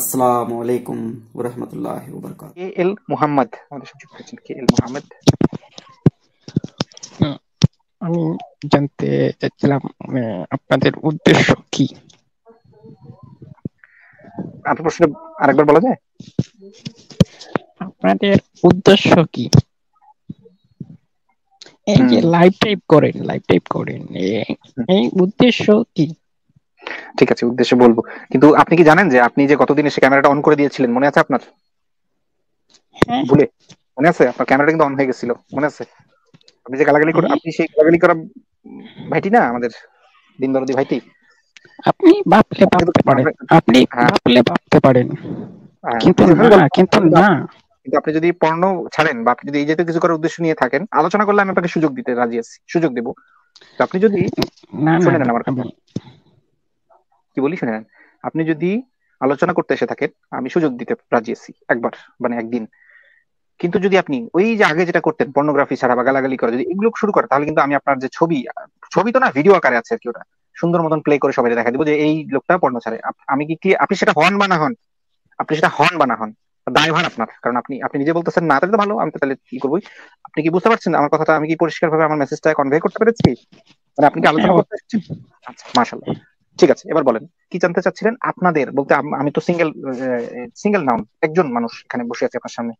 আসসালামু আলাইকুম ওবরকাত কে এল মুহাম্মদ আমাদের সাথে যুক্ত হয়েছেন কে এল মুহাম্মদ আমি জানতে চাচ্ছিলাম আপনাদের উদ্দেশ্য কি? আপনার প্রশ্ন আরেকবার বলা যায়? আপনাদের উদ্দেশ্য কি? এই যে লাইভ টাইপ করেন লাইভ টাইপ করেন এই উদ্দেশ্য কি? ঠিক আছে উদ্দেশ্যে বলব। কিন্তু আপনি কি জানেন যে আপনি যে গতদিন এসে ক্যামেরাটা অন করে দিয়েছিলেন মনে আছে আপনার? হ্যাঁ। ভুলে। মনে আছে? আপনার ক্যামেরাটা কিন্তু অন হয়ে গেছিল মনে আছে? আপনি যে গালাগালি করে আপনি সেই গালাগালি করা ভাইটি না আমাদের দিন দরদি ভাইটি? আপনি ভাবলে আপনি ভাবতে পারেন। আপনি- হ্যাঁ। ভাবলে ভাবতে পারেন। হ্যাঁ, কিন্তু না কিন্তু না। কিন্তু আপনি যদি পর্ণ ছাড়েন বা আপনি যদি এই জাতীয় কিছু করার উদ্দেশ্য নিয়ে থাকেন আলোচনা করলে আমি আপনাকে সুযোগ দিতে রাজি আছি। সুযোগ দেবো। আপনি যদি না আমার কি বলি শুনে নেন আপনি যদি আলোচনা করতে এসে থাকেন আমি সুযোগ দিতে রাজি আছি একবার মানে একদিন। কিন্তু যদি আপনি ওই যে আগে যেটা করতেন পর্নোগ্রাফি ছাড়া বা গালাগালি করা যদি এগুলো শুরু করে তাহলে কিন্তু আমি আপনার যে ছবি ছবি তো না ভিডিও আকারে আছে আর কি ওটা। সুন্দর মতন প্লে করে সবাই দেখা দিব যে এই লোকটা পর্ণ ছাড়ে। আমি কি কি আপনি সেটা হন বা না হন? আপনি সেটা হন বা না হন? দায়ভার আপনার কারণ আপনি আপনি নিজে বলতেছেন না তাহলে তো ভালো আমি তো তাহলে কি করব আপনি কি বুঝতে পারছেন আমার কথাটা? আমি কি পরিষ্কার ভাবে আমার মেসেজটা কনভে করতে পেরেছি? মানে আপনি কি আলোচনা করতে এসেছেন? আচ্ছা মাশাল্লাহ ঠিক আছে এবার বলেন কি জানতে চাচ্ছিলেন? আপনাদের বলতে আমি তো সিঙ্গেল সিঙ্গেল নাউন একজন মানুষ এখানে বসে আছে আপনার সামনে।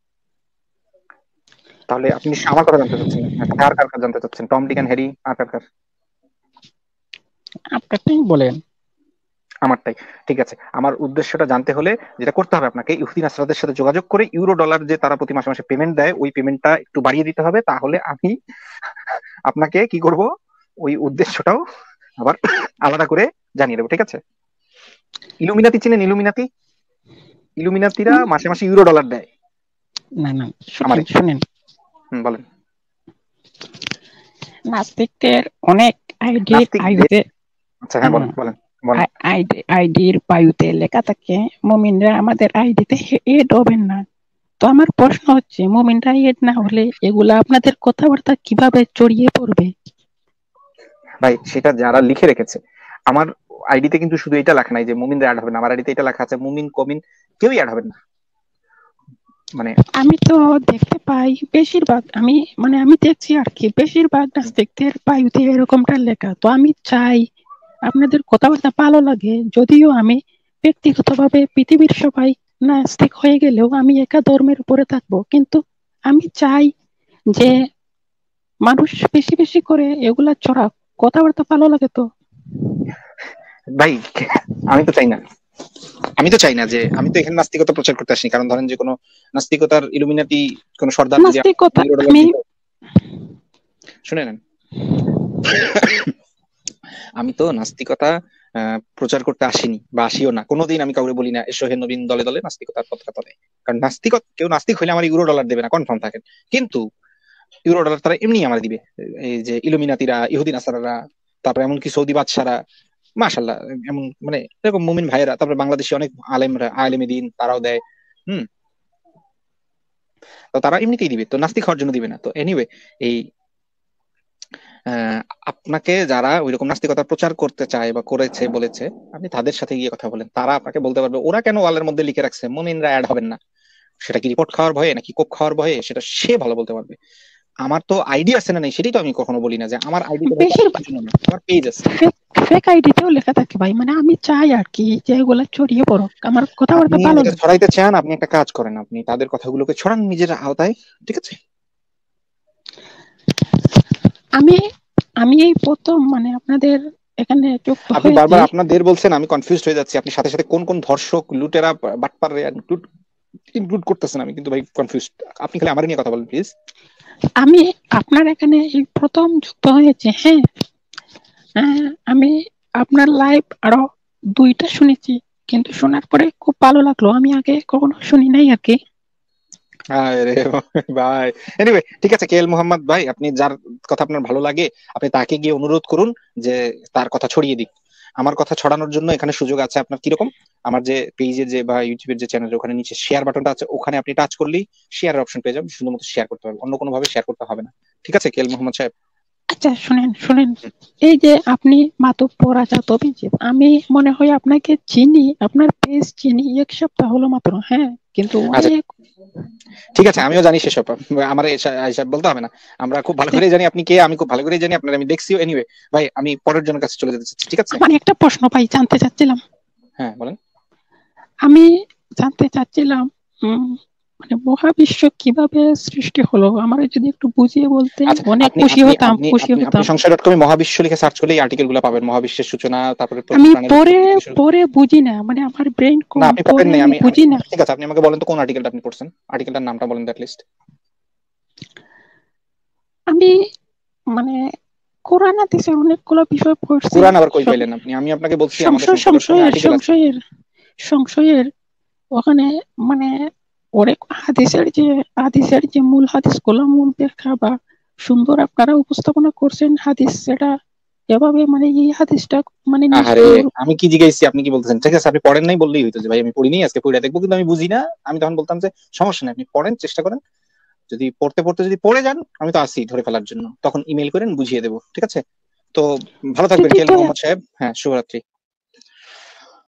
তাহলে আপনি আমার কথা জানতে চাচ্ছেন কার কার কার জানতে চাচ্ছেন? টম ডিক হ্যারি আর কার কার? আপনারটাই বলেন। আমারটাই ঠিক আছে। আমার উদ্দেশ্যটা জানতে হলে যেটা করতে হবে আপনাকে ইহুদিন আসরাদের সাথে যোগাযোগ করে ইউরো ডলার যে তারা প্রতি মাসে মাসে পেমেন্ট দেয় ওই পেমেন্টটা একটু বাড়িয়ে দিতে হবে তাহলে আমি আপনাকে কি করব? ওই উদ্দেশ্যটাও আবার আলাদা করে জানিয়ে দেবো ঠিক আছে? ইলুমিনাতি চিনেন ইলুমিনাতি ইলুমিনাতিরা মাসে মাসে ইউরো ডলার দেয়। না না শুনেন বলেন। নাস্তিকদের অনেক আইডির নাস্তিকদের? আইডিতে আচ্ছা হ্যাঁ বলেন বলেন আইডির বায়ুতে লেখা থাকে মুমিনরা আমাদের আইডিতে এড হবেন না। তো আমার প্রশ্ন হচ্ছে মুমিনরা এড না হলে এগুলা আপনাদের কথাবার্তা কীভাবে ছড়িয়ে পড়বে? ভাই, সেটা যারা লিখে রেখেছে, আমার আইডিতে কিন্তু শুধু এটা লেখা নাই যে মুমিনরা অ্যাড হবে না, আমার আইডিতে এটা লেখা আছে, মুমিন, কমিন কেউই অ্যাড হবেন না। মানে আমি তো দেখতে পাই, বেশিরভাগ আমি মানে আমি দেখছি আর কি, বেশিরভাগ নাস্তিকদের এরকমটা লেখা, তো আমি চাই আপনাদের কথাবার্তা ভালো লাগে, যদিও আমি ব্যক্তিগতভাবে পৃথিবীর সবাই নাস্তিক হয়ে গেলেও আমি একা ধর্মের উপরে থাকব, কিন্তু আমি চাই যে মানুষ বেশি বেশি করে এগুলা ছড়া কথাবার্তা ভালো লাগে তো। ভাই আমি তো চাই না। আমি তো চাই না যে আমি তো এখানে নাস্তিকতা প্রচার করতে আসিনি কারণ ধরেন যে কোনো নাস্তিকতার ইলুমিনাতি কোনো সর্দার নাস্তিকতা আমি শুনে নেন। আমি তো নাস্তিকতা প্রচার করতে আসিনি বা আসিও না। কোনোদিন আমি কাউকে বলি না এসো হে নবীন দলে দলে নাস্তিকতার পতাকা তলে কারণ নাস্তিক কেউ নাস্তিক হইলে আমার ইউরো ডলার দেবে না কনফার্ম থাকেন। কিন্তু ইউরো ডলার তারা এমনি আমার দিবে। এই যে ইলুমিনাতিরা, ইহুদিন আসারারা, তারপরে এমনকি সৌদি বাদশারা মাশাল্লাহ এমন মানে এরকম মুমিন ভাইয়েরা, তারপরে বাংলাদেশে অনেক আলেমরা, আলেমে দিন তারাও দেয়, হুম। তো তারা এমনিতেই দিবে, তো নাস্তিক হওয়ার জন্য দিবে না। তো এনিওয়ে এই আপনাকে যারা ওইরকম নাস্তিকতা প্রচার করতে চায় বা করেছে, বলেছে, আপনি তাদের সাথে গিয়ে কথা বলেন। তারা আপনাকে বলতে পারবে, ওরা কেন ওয়ালের মধ্যে লিখে রাখছে? মুমিনরা অ্যাড হবেন না। সেটা কি রিপোর্ট খাওয়ার ভয়ে নাকি কোপ খাওয়ার ভয়ে? সেটা সে ভালো বলতে পারবে। আমার তো আইডি আছে না নেই সেটাই তো আমি কখনো বলি না যে আমার আইডি আমার পেজ আছে। ফেক আইডিতেও লেখা থাকে ভাই মানে আমি চাই আর কি যে এগুলা ছড়িয়ে পড়ুক। আমার কথাবার্তা আপনি ভালো ছড়াইতে চান আপনি একটা কাজ করেন আপনি তাদের কথাগুলোকে ছড়ান নিজের আওতায় ঠিক আছে? আমি আমি এই প্রথম মানে আপনাদের এখানে আপনি বারবার আপনাদের বলছেন আমি কনফিউজড হয়ে যাচ্ছি আপনি সাথে সাথে কোন কোন ধর্ষক লুটেরা বাটপার ইনক্লুড করতেছেন আমি কিন্তু ভাই কনফিউজড আপনি খালি আমার নিয়ে কথা বলেন প্লিজ আমি আপনার এখানে প্রথম যুক্ত হয়েছে হ্যাঁ। আমি আপনার লাইভ আরও দুইটা শুনেছি কিন্তু শোনার পরে খুব ভালো লাগল। আমি আগে কখনো শুনি নাই আর কি। আরে ভাই। এনিওয়ে ঠিক আছে কে এল মোহাম্মদ ভাই আপনি যার কথা আপনার ভালো লাগে আপনি তাকে গিয়ে অনুরোধ করুন যে তার কথা ছড়িয়ে দিক। আমার কথা ছড়ানোর জন্য এখানে সুযোগ আছে। আপনার কীরকম? আমার যে পেজে যে বা ইউটিউবের যে চ্যানেল ওখানে নিচে শেয়ার বাটনটা আছে, ওখানে আপনি টাচ করলেই শেয়ার অপশন পেয়ে যাবেন। শুধুমাত্র শেয়ার করতে পারবেন অন্য কোনো ভাবে শেয়ার করতে হবে না। ঠিক আছে কেল মোহাম্মদ সাহেব? আচ্ছা শুনেন শুনেন। এই যে আপনি মাতব্বর আজাদ অভিজিৎ আমি মনে হয় আপনাকে চিনি আপনার পেজ চিনি এক সপ্তাহ হলো মাত্র হ্যাঁ কিন্তু আচ্ছা। ঠিক আছে আমিও জানি সেসব আমার এসব বলতে হবে না। আমরা খুব ভালো করে জানি আপনি কে আমি খুব ভালো করে জানি আপনার আমি দেখছিও এনিওয়ে ভাই আমি পরের জনের কাছে চলে যেতে চাচ্ছি ঠিক আছে? আমার একটা প্রশ্ন ভাই জানতে চাচ্ছিলাম। হ্যাঁ বলেন। আমি জানতে চাচ্ছিলাম মানে মহাবিশ্ব কীভাবে সৃষ্টি হলো? আমার যদি একটু বুঝিয়ে বলতেন আচ্ছা, অনেক খুশি হতাম খুশি হতাম। সংশয় ডট কমে মহাবিশ্ব লিখে সার্চ করলে এই আর্টিকেলগুলো পাবেন মহাবিশ্বের সূচনা তারপরে আমি পরে পরে বুঝি না মানে আমার ব্রেন কম না আপনি পাবেন নাই আমি বুঝি না। ঠিক আছে আপনি আমাকে বলেন তো কোন আর্টিকেলটা আপনি পড়ছেন? আর্টিকেলটার নামটা বলেন তো লিস্ট আমি মানে কোরআন হাদিসে অনেকগুলো বিষয় পড়ছি। কোরআন আবার কই পাইলেন আপনি? আমি আপনাকে বলছি আমাদের সংশয় সংশয় সংশয়ের সংশয়ের সংশয়ের ওখানে মানে অনেক হাদিসের যে হাদিসের যে মূল হাদিসগুলো মূল ব্যাখ্যা বা সুন্দর আপনারা উপস্থাপনা করছেন হাদিস সেটা এভাবে মানে এই হাদিসটা মানে নিষ্ঠুর আমি কি জিজ্ঞাসি আপনি কি বলতেছেন? ঠিক আছে আপনি পড়েন নাই বললেই হইতো যে ভাই আমি পড়িনি আজকে পড়ে দেখব। কিন্তু আমি বুঝি না। আমি তখন বলতাম যে সমস্যা নেই আপনি পড়েন চেষ্টা করেন। যদি পড়তে পড়তে যদি পড়ে যান আমি তো আসি ধরে ফেলার জন্য। তখন ইমেল করেন বুঝিয়ে দেবো। ঠিক আছে? তো ভালো থাকবেন কেল মোহাম্মদ সাহেব। হ্যাঁ শুভরাত্রি।